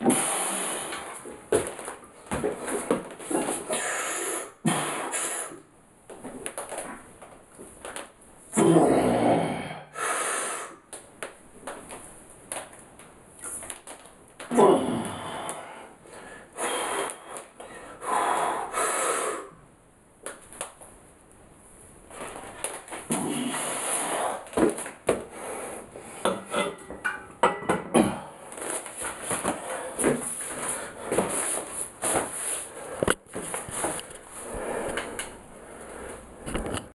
Yeah.